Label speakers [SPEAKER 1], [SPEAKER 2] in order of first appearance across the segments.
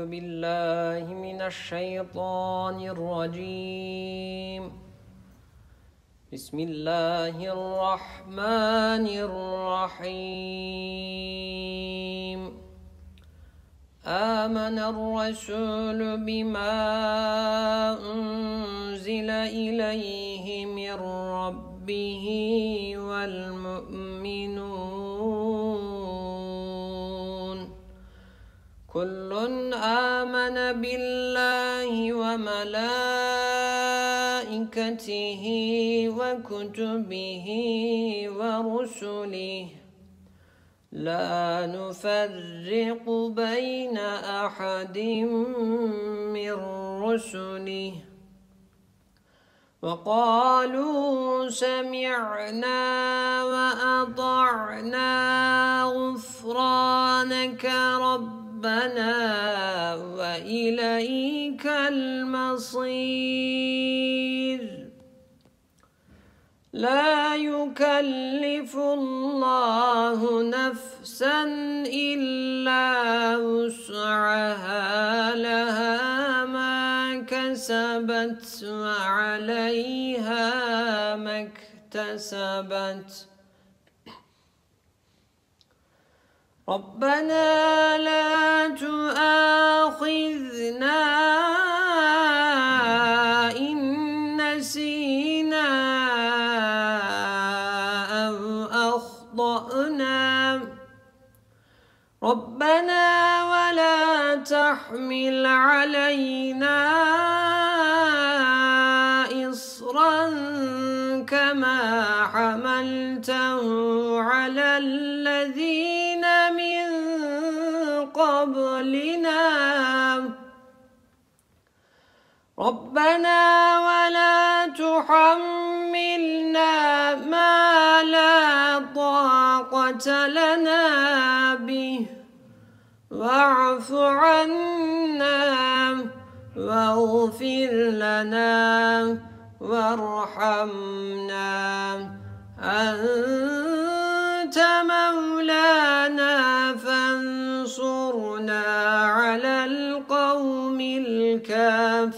[SPEAKER 1] أعوذ بالله من الشيطان الرجيم. بسم الله الرحمن الرحيم. آمن الرسول بما أنزل إليه من ربه والمؤمنون كل آمن بالله وملائكته وكتبه ورسله. لا نفرق بين أحد من رسله. وقالوا سمعنا وأطعنا غفرانك ربنا وإليك المصير. لا يكلف الله نفسا إلا وسعها. لها ما كسبت وعليها ما اكتسبت. ربنا لا أخطأنا. ربنا ولا تحمل علينا إصرا كما حملته على الذين من قبلنا. ربنا ولا تحملنا ما لنا به. واعف عنا واغفر لنا وارحمنا. أنت مولانا فانصرنا على القوم الكافرين.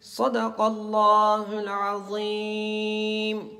[SPEAKER 1] صدق الله العظيم.